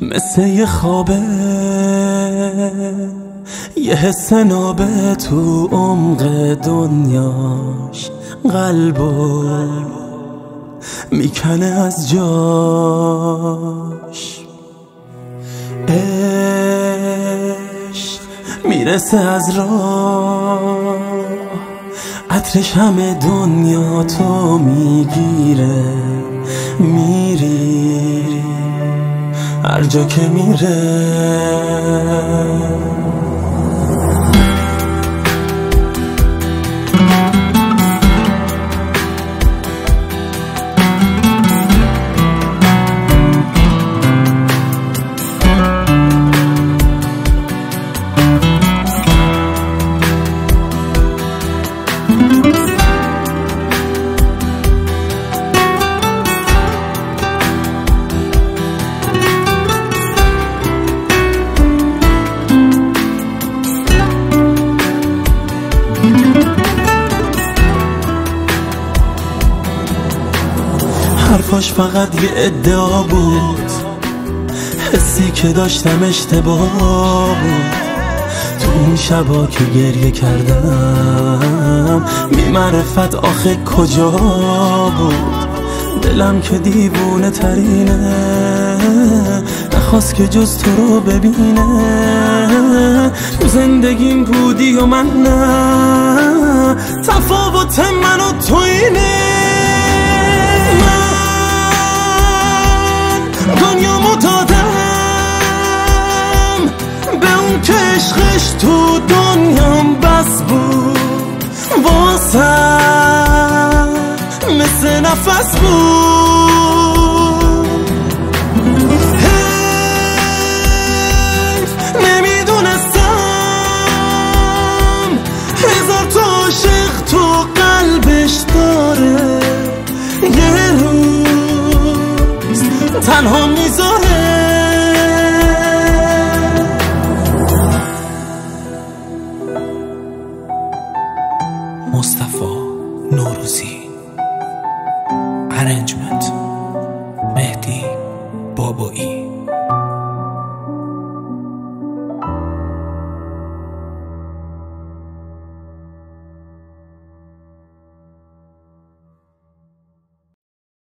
مثل یه خوابه یه حس نابه تو عمق دنیاش. قلبو می‌کنه از جاش. عشق می‌رسه از راه. عطرش همه دنیا تو می‌گیره میری. هر جا که میره. حرفاش فقط یه ادعا بود. حسی که داشتم اشتباه بود. تو اون شبا که گریه کردم بی معرفت آخه کجا بود؟ دلم که دیوونه ترینه. نخواست که جز تو رو ببینه. تو زندگیم بودی و من نه. تفاوت من عشقش تو دنیام بس بود. واسم مثل نفس بود. حیف نمی‌دونستم. هزار تا عاشق تو قلبش داره. یه روز تنها Arrangement. Mehdi Bobo'i